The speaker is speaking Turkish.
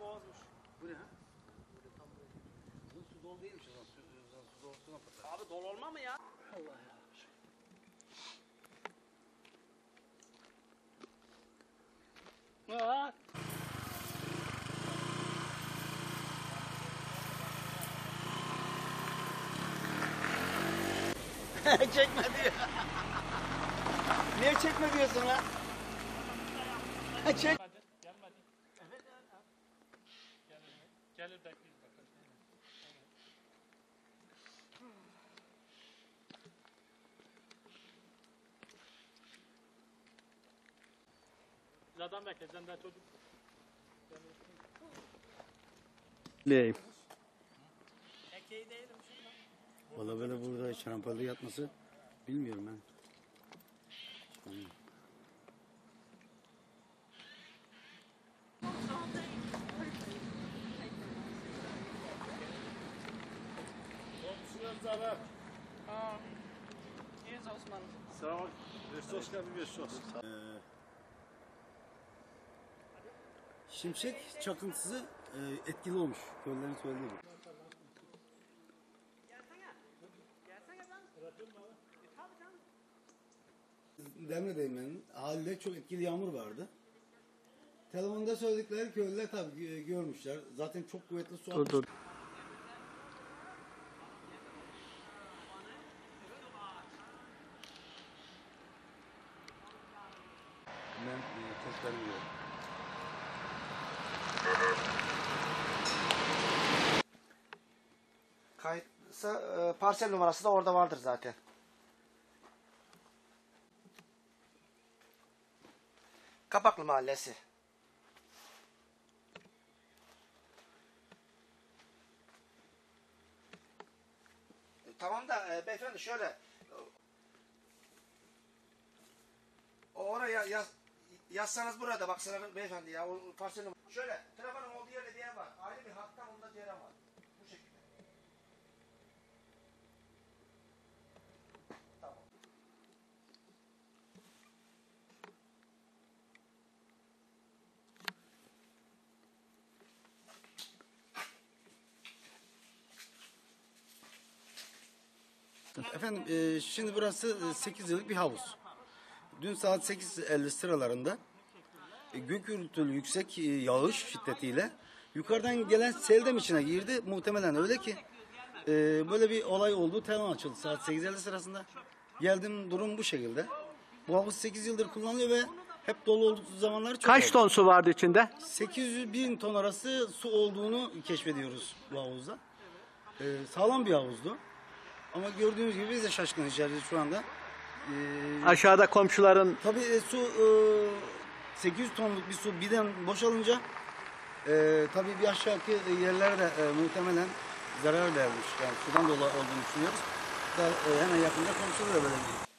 bozmuş. Bu ne ha? Bu su dolu değilmiş o zaman. Su, zaman su dolusuna patlar. Abi dol olma mı ya? Allah ya. Aa. çekme diyor. Niye çekme diyorsun lan? Ha, çek. Gelir bekleyin bakalım. Zaten bekle, sen daha çocuk. Neyim? Ekeği değilim şundan. Valla böyle burada şarampolda yatması bilmiyorum ben. Yani Aa. Jest Osman. Sağ ol. Mesut geldin Mesut. Şimşek çakıntısı e, etkili olmuş. Köylülerin söylediği bu. Demre'deyim ben. Halde çok etkili yağmur vardı. Telefonda söyledikleri köylüler tabii gö- görmüşler. Zaten çok kuvvetli su Dur testler biliyorum. Kayıtsa e, parsel numarası da orada vardır zaten. Kapaklı Mahallesi. E, Tamam da e, beyefendi şöyle. Oraya yaz, yazsanız burada baksana beyefendi ya o numarası. Şöyle telefonun olduğu yerde diyen var. Ayrı bir hattan onda diyen var. Bu şekilde. Tamam. Efendim e, şimdi burası 8 yıllık bir havuz. Dün saat 8.50 sıralarında e, gök gürültülü yüksek e, yağış şiddetiyle yukarıdan gelen seldem içine girdi. Muhtemelen öyle ki e, böyle bir olay oldu. Telefon açıldı saat 8.50 sırasında. Geldim durum bu şekilde. Bu havuz 8 yıldır kullanılıyor ve hep dolu olduğu zamanlar çok Kaç oldu. ton su vardı içinde? 800 bin ton arası su olduğunu keşfediyoruz bu havuzda. Ee, sağlam bir havuzdu. Ama gördüğünüz gibi biz de şaşkın içerideyiz şu anda. Ee, Aşağıda komşuların tabii e, su e, 800 tonluk bir su birden boşalınca e, tabii bir aşağıki yerlere de e, muhtemelen zarar vermiş. Yani sudan dolayı olduğunu düşünüyoruz. Da, e, hemen yakında komşuda da böyle bir